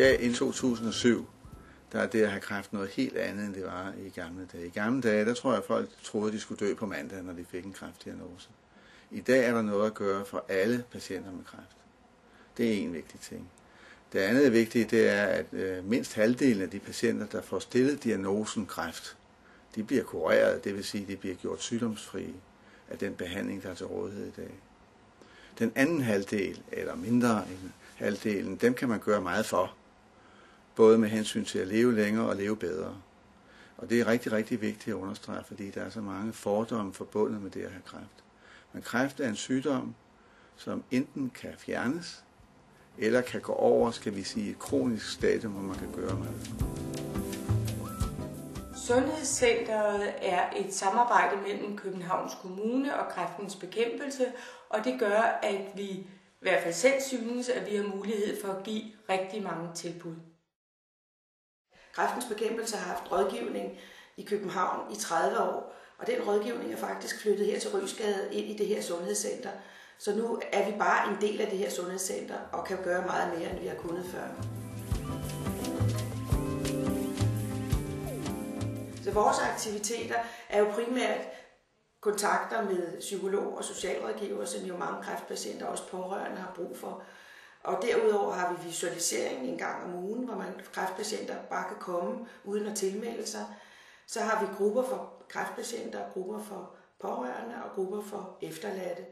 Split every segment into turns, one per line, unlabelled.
dag i 2007, der er det at have kræft noget helt andet, end det var i gamle dage. I gamle dage, der tror jeg, at folk troede, at de skulle dø på mandag, når de fik en kræftdiagnose. I dag er der noget at gøre for alle patienter med kræft. Det er en vigtig ting. Det andet vigtige, det er, at øh, mindst halvdelen af de patienter, der får stillet diagnosen kræft, de bliver kureret, det vil sige, at de bliver gjort sygdomsfrie af den behandling, der er til rådighed i dag. Den anden halvdel, eller mindre end halvdelen, dem kan man gøre meget for. Både med hensyn til at leve længere og leve bedre. Og det er rigtig, rigtig vigtigt at understrege, fordi der er så mange fordomme forbundet med det at have kræft. Men kræft er en sygdom, som enten kan fjernes, eller kan gå over, skal vi sige, et kronisk stadium, hvor man kan gøre noget.
Sundhedscenteret er et samarbejde mellem Københavns Kommune og kræftens bekæmpelse, og det gør, at vi i hvert fald selv synes, at vi har mulighed for at give rigtig mange tilbud.
Kræftens bekæmpelse har haft rådgivning i København i 30 år, og den rådgivning er faktisk flyttet her til Rysgade ind i det her sundhedscenter. Så nu er vi bare en del af det her sundhedscenter og kan gøre meget mere, end vi har kunnet før. Så vores aktiviteter er jo primært kontakter med psykologer og socialrådgiver, som jo mange kræftpatienter, også pårørende, har brug for. Og derudover har vi visualisering en gang om ugen, hvor man kræftpatienter bare kan komme uden at tilmelde sig. Så har vi grupper for kræftpatienter, grupper for pårørende og grupper for efterladte.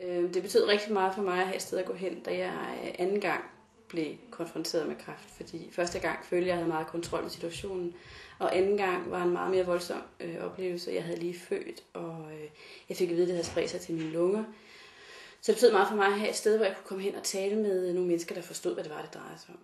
Øh, det betød rigtig meget for mig at have et sted at gå hen, da jeg øh, anden gang blev konfronteret med kræft. Fordi første gang følte jeg, at jeg havde meget kontrol med situationen, og anden gang var en meget mere voldsom øh, oplevelse. Jeg havde lige født, og øh, jeg fik at vide, at det havde spredt sig til mine lunger. Så det betød meget for mig at have et sted, hvor jeg kunne komme hen og tale med nogle mennesker, der forstod, hvad det var, det drejede sig om.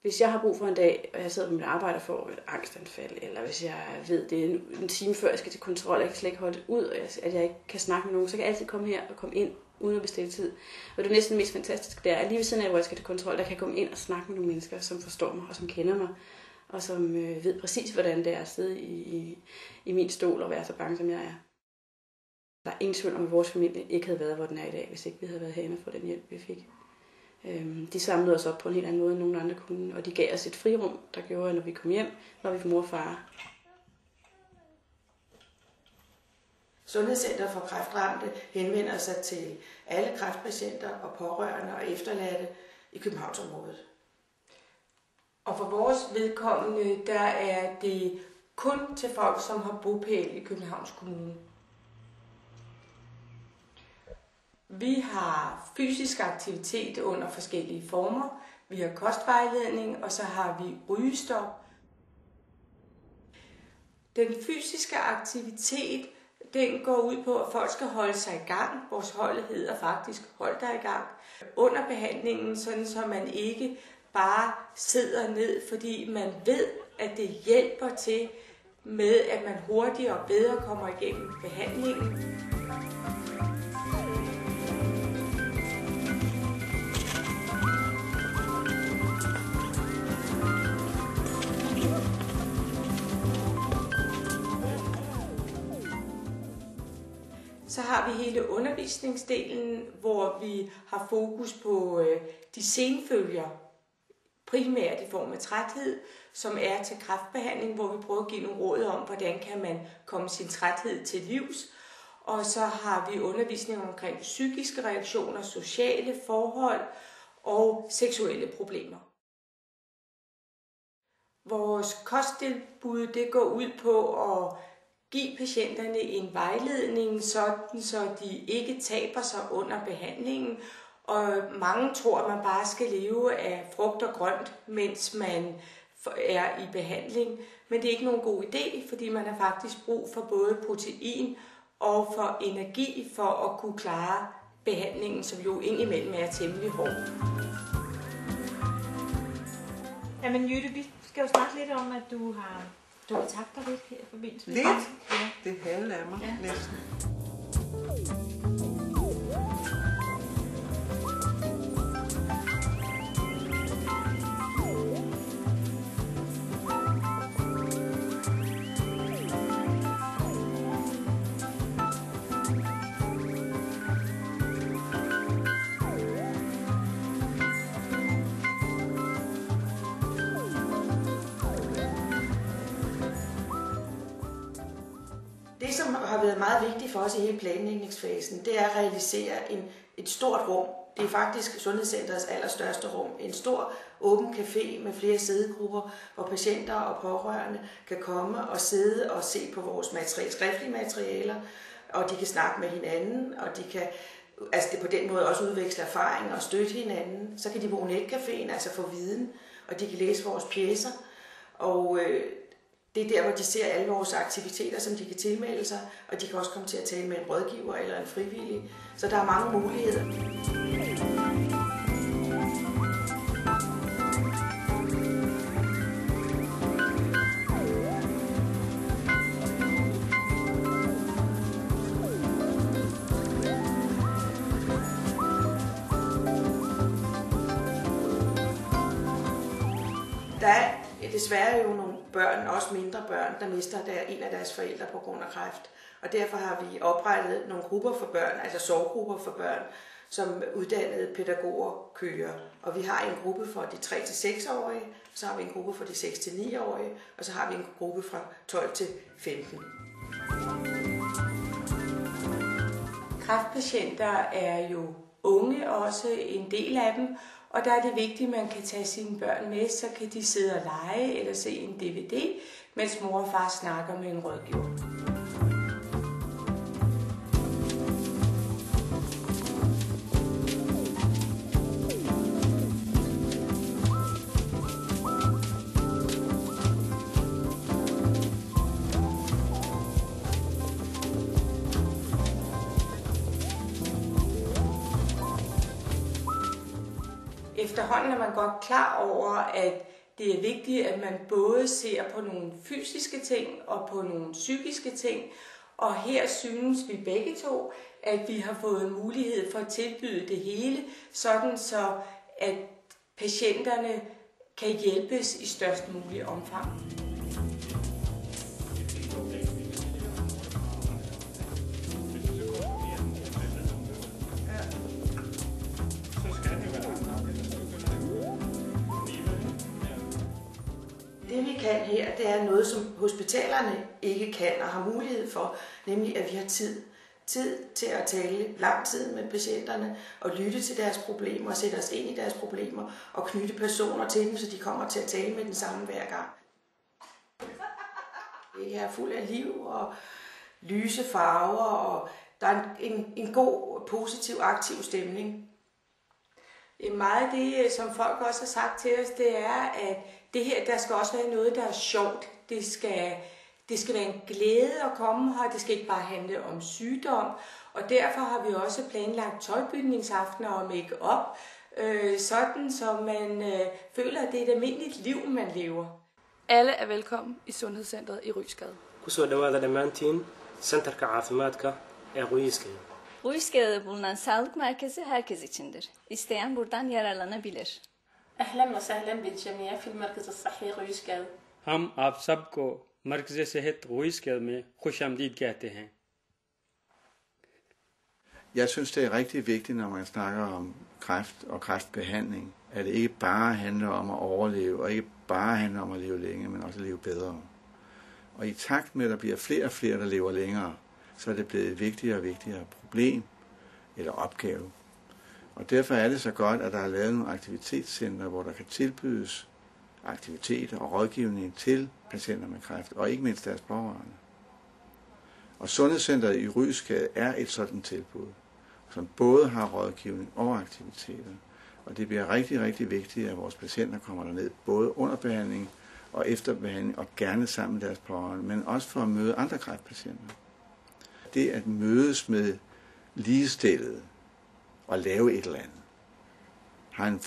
Hvis jeg har brug for en dag, og jeg sidder på mit arbejde og får et angstanfald, eller hvis jeg ved, det er en time før, jeg skal til kontrol, og jeg kan slet ikke holde det ud, og at jeg ikke kan snakke med nogen, så kan jeg altid komme her og komme ind uden at bestille tid. Og det er næsten mest fantastiske, det er, at lige ved siden af, hvor jeg skal til kontrol, der kan jeg komme ind og snakke med nogle mennesker, som forstår mig og som kender mig, og som øh, ved præcis, hvordan det er at sidde i, i, i min stol og være så bange, som jeg er. Der er ingen tvivl om, at vores familie ikke havde været, hvor den er i dag, hvis ikke vi havde været herinde for den hjælp, vi fik. Øhm, de samlede os op på en helt anden måde, end nogen andre kunne, og de gav os et frirum, der gjorde, at når vi kom hjem, var vi mor og far.
Sundhedscenter for kræftramte henvender sig til alle kræftpatienter og pårørende og efterladte i Københavnsområdet.
Og for vores vedkommende, der er det kun til folk, som har bopæl i Københavns Kommune. Vi har fysisk aktivitet under forskellige former. Vi har kostvejledning, og så har vi rygestop. Den fysiske aktivitet, den går ud på, at folk skal holde sig i gang. Vores hold hedder faktisk Hold dig i gang. Under behandlingen, sådan så man ikke bare sidder ned, fordi man ved, at det hjælper til med, at man hurtigere og bedre kommer igennem behandlingen. Vi hele undervisningsdelen, hvor vi har fokus på øh, de senfølger, primært i form af træthed, som er til kraftbehandling, hvor vi prøver at give nogle råd om, hvordan kan man komme sin træthed til livs. Og så har vi undervisning omkring psykiske reaktioner, sociale forhold og seksuelle problemer. Vores kosttilbud det går ud på at give patienterne en vejledning, sådan så de ikke taber sig under behandlingen. Og mange tror, at man bare skal leve af frugt og grønt, mens man er i behandling. Men det er ikke nogen god idé, fordi man har faktisk brug for både protein og for energi for at kunne klare behandlingen, som jo indimellem er temmelig hård.
Jamen Jytte, vi skal jo snakke lidt om, at du har du har tabt dig lidt her forbindelse med
Lidt?
Ja.
Det halve af mig
Ja.
næsten.
Meget vigtigt for os i hele planlægningsfasen, det er at realisere en, et stort rum. Det er faktisk Sundhedscenterets allerstørste rum. En stor åben café med flere sædegrupper, hvor patienter og pårørende kan komme og sidde og se på vores materiale, skriftlige materialer, og de kan snakke med hinanden, og de kan altså det på den måde også udveksle erfaring og støtte hinanden. Så kan de bruge netcaféen altså få viden, og de kan læse vores pjæser. Og øh, det er der, hvor de ser alle vores aktiviteter, som de kan tilmelde sig, og de kan også komme til at tale med en rådgiver eller en frivillig. Så der er mange muligheder. Der er desværre jo nogle børn, også mindre børn, der mister der en af deres forældre på grund af kræft. Og derfor har vi oprettet nogle grupper for børn, altså sorggrupper for børn, som uddannede pædagoger kører. Og vi har en gruppe for de 3-6-årige, så har vi en gruppe for de 6-9-årige, og så har vi en gruppe fra 12 til 15.
Kræftpatienter er jo unge også, en del af dem, og der er det vigtigt, at man kan tage sine børn med, så kan de sidde og lege eller se en DVD, mens mor og far snakker med en rådgiver. Efterhånden er man godt klar over, at det er vigtigt, at man både ser på nogle fysiske ting og på nogle psykiske ting. Og her synes vi begge to, at vi har fået mulighed for at tilbyde det hele, sådan så at patienterne kan hjælpes i størst mulig omfang.
Det vi kan her, det er noget, som hospitalerne ikke kan og har mulighed for, nemlig at vi har tid. Tid til at tale lang tid med patienterne og lytte til deres problemer og sætte os ind i deres problemer og knytte personer til dem, så de kommer til at tale med den samme hver gang. Det er fuld af liv og lyse farver, og der er en, en, en god, positiv, aktiv stemning.
Meget af det, som folk også har sagt til os, det er, at det her, der skal også være noget, der er sjovt. Det skal, det skal være en glæde at komme her. Det skal ikke bare handle om sygdom. Og derfor har vi også planlagt tøjbytningsaftener og make-up, øh, sådan så man øh, føler, at det er et almindeligt liv, man lever.
Alle er velkommen i Sundhedscentret i Rysgade.
kusoo dhawaada dhammaantiin centerka caafimaadka ee qoyskaya
Ruiska'da bulunan sağlık merkezi herkes içindir. İsteyen buradan yararlanabilir.
أهلا وسهلا بالجميع في المركز الصحي غيشكال
हम आप सबको मरकज सेहत गुइसकल में खुश आमदीद कहते हैं
Jeg synes, det er rigtig vigtigt, når man snakker om kræft og kræftbehandling, at det ikke bare handler om at overleve, og ikke bare handler om at leve længe, men også at leve bedre. Og i takt med, at der bliver flere og flere, der lever længere, så er det blevet et vigtigere og vigtigere problem eller opgave. Og derfor er det så godt, at der er lavet nogle aktivitetscenter, hvor der kan tilbydes aktiviteter og rådgivning til patienter med kræft, og ikke mindst deres pårørende. Og Sundhedscenteret i Rysgade er et sådan tilbud, som både har rådgivning og aktiviteter. Og det bliver rigtig, rigtig vigtigt, at vores patienter kommer derned, både under behandling og efter behandling, og gerne sammen med deres pårørende, men også for at møde andre kræftpatienter. Det at mødes med ligestillede, og lave et eller andet, har en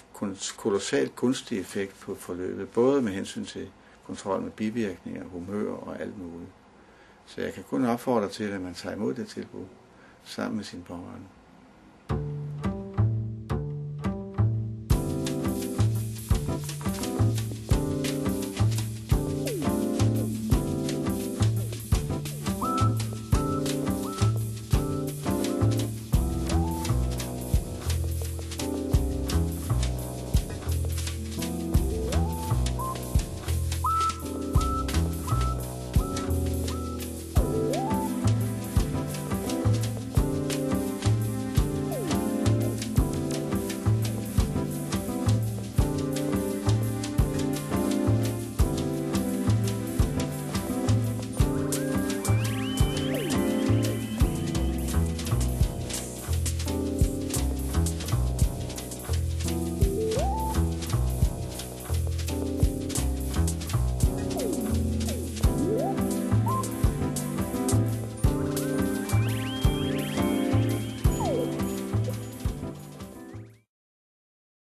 kolossal kunstig effekt på forløbet, både med hensyn til kontrol med bivirkninger, humør og alt muligt. Så jeg kan kun opfordre til, at man tager imod det tilbud sammen med sin pårørende.